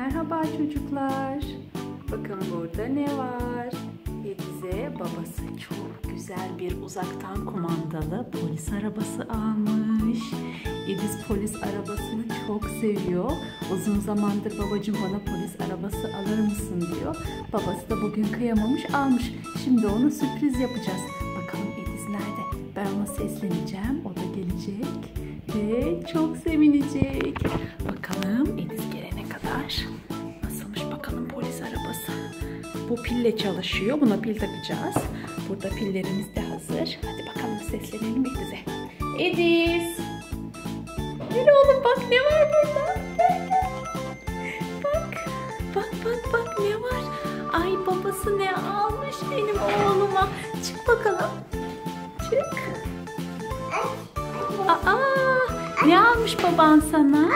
Merhaba çocuklar. Bakın burada ne var? Edize babası çok güzel bir uzaktan kumandalı polis arabası almış. Ediz polis arabasını çok seviyor. Uzun zamandır babacığım bana polis arabası alır mısın diyor. Babası da bugün kıyamamış almış. Şimdi ona sürpriz yapacağız. Bakalım Ediz nerede? Ben ona sesleneceğim. O da gelecek ve çok sevinecek. Bu pille çalışıyor. Buna pil takacağız. Burada pillerimiz de hazır. Hadi bakalım seslenelim Ediz'e. Ediz! Gel oğlum bak ne var burada. Bak. Bak bak bak ne var. Ay babası ne almış benim oğluma. Çık bakalım. Çık. Aa, ne almış baban sana?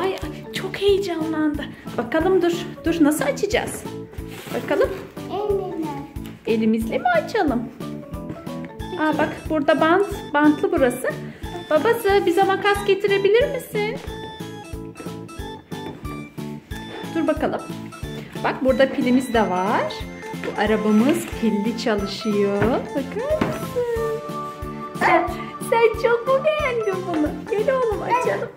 Ay, ay çok heyecanlandı. Bakalım dur. Dur nasıl açacağız? Bakalım. Elimizle mi açalım? Aa bak burada bant. Bantlı burası. Babası bize makas getirebilir misin? Dur bakalım. Bak burada pilimiz de var. Bu arabamız pilli çalışıyor. Bakar mısın? Sen, sen çok mu beğendin bunu? Gel oğlum açalım.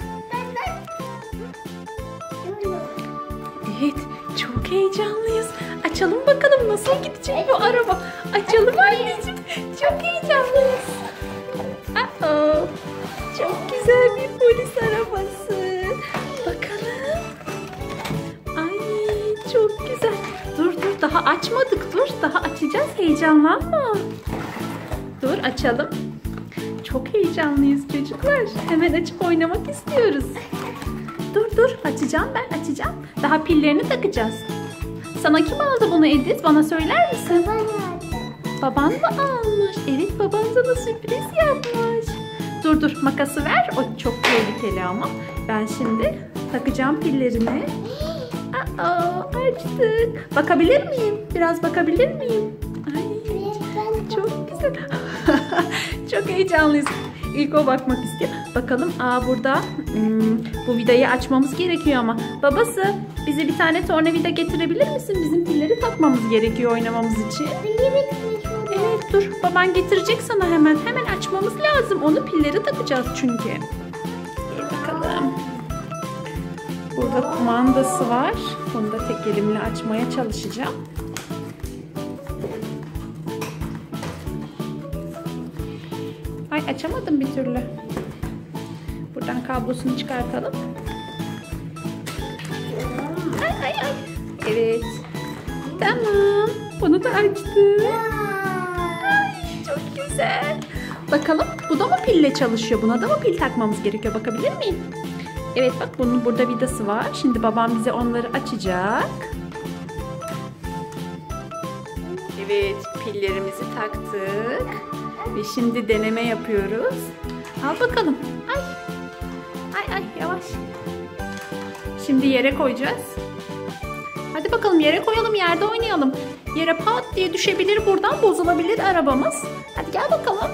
Evet, çok heyecanlıyız. Açalım bakalım nasıl gidecek bu araba. Açalım anneciğim. Çok heyecanlıyız. Aa, çok güzel bir polis arabası. Bakalım. Ay çok güzel. Dur dur daha açmadık dur. Daha açacağız heyecanlanma. Dur açalım. Çok heyecanlıyız çocuklar. Hemen açıp oynamak istiyoruz. Dur dur açacağım ben açacağım. Daha pillerini takacağız. Sana kim aldı bunu Ediz? Bana söyler misin? Baban mı almış? Evet baban sana sürpriz yapmış. Dur dur makası ver. O çok tehlikeli ama. Ben şimdi takacağım pillerini. Aa, açtık. Bakabilir miyim? Biraz bakabilir miyim? Ay, çok güzel. çok heyecanlıyız. İlk o bakmak istiyor. Bakalım. Aa burada hmm, bu vidayı açmamız gerekiyor ama. Babası bize bir tane tornavida getirebilir misin? Bizim pilleri takmamız gerekiyor oynamamız için. Evet dur. Baban getirecek sana hemen. Hemen açmamız lazım. Onu pilleri takacağız çünkü. Dur bakalım. Burada kumandası var. Bunu da tek elimle açmaya çalışacağım. Açamadım bir türlü. Buradan kablosunu çıkartalım. Ay ay ay. Evet. Tamam. Bunu da açtım. Ay çok güzel. Bakalım bu da mı pille çalışıyor? Buna da mı pil takmamız gerekiyor? Bakabilir miyim? Evet bak bunun burada vidası var. Şimdi babam bize onları açacak. Evet pillerimizi taktık. Ve şimdi deneme yapıyoruz. Al bakalım. Ay. Ay ay yavaş. Şimdi yere koyacağız. Hadi bakalım yere koyalım yerde oynayalım. Yere pat diye düşebilir buradan bozulabilir arabamız. Hadi gel bakalım.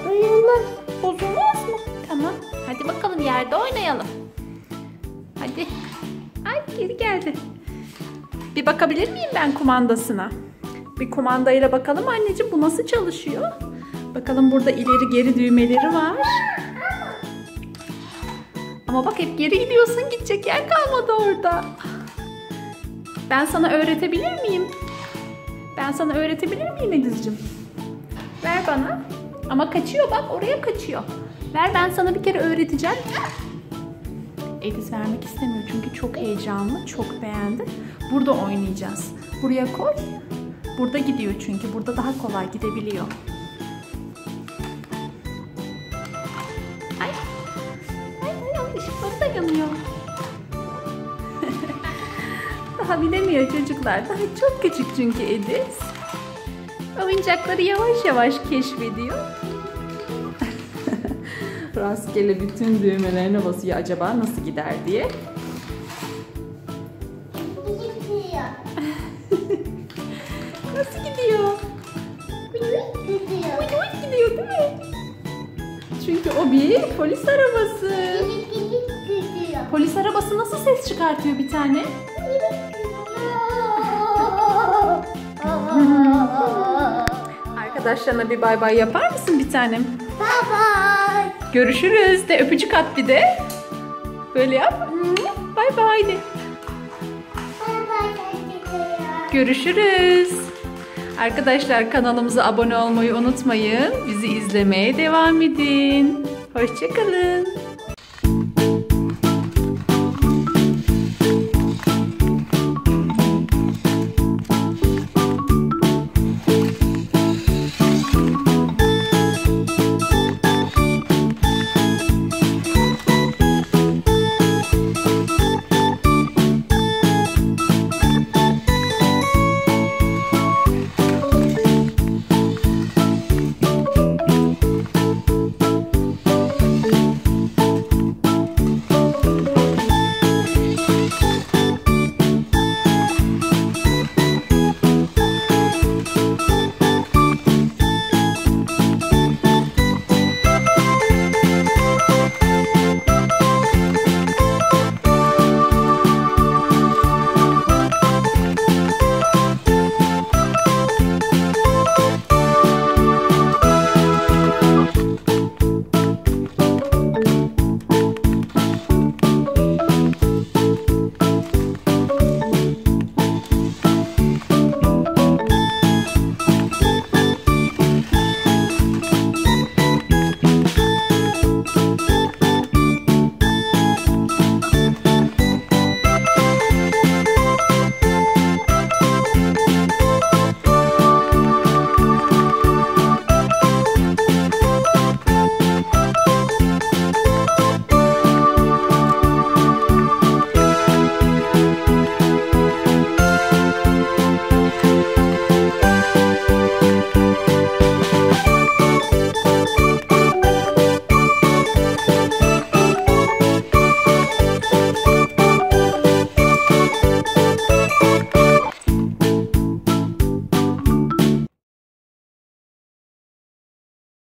Bozulmaz mı? Tamam. Hadi bakalım yerde oynayalım. Hadi. Ay geri geldi. Bir bakabilir miyim ben kumandasına? Bir kumandayla bakalım anneciğim bu nasıl çalışıyor? Bakalım burada ileri geri düğmeleri var. Ama bak hep geri gidiyorsun gidecek yer kalmadı orada. Ben sana öğretebilir miyim? Ben sana öğretebilir miyim Ediz'cim? Ver bana. Ama kaçıyor bak oraya kaçıyor. Ver ben sana bir kere öğreteceğim. Ediz vermek istemiyor çünkü çok heyecanlı, çok beğendi. Burada oynayacağız. Buraya koy. Burada gidiyor çünkü. Burada daha kolay gidebiliyor. Daha bilemiyor çocuklar. Daha çok küçük çünkü Ediz. Oyuncakları yavaş yavaş keşfediyor. Rastgele bütün düğmelerine basıyor acaba nasıl gider diye. Nasıl gidiyor? Uyut gidiyor değil mi? Çünkü o bir polis arabası. Polis arabası nasıl ses çıkartıyor bir tane? Arkadaşlarına bir bay bay yapar mısın bir tanem? Bye bye. Görüşürüz de öpücük at bir de. Böyle yap. Bay bay de. Görüşürüz. Arkadaşlar kanalımıza abone olmayı unutmayın. Bizi izlemeye devam edin. Hoşçakalın.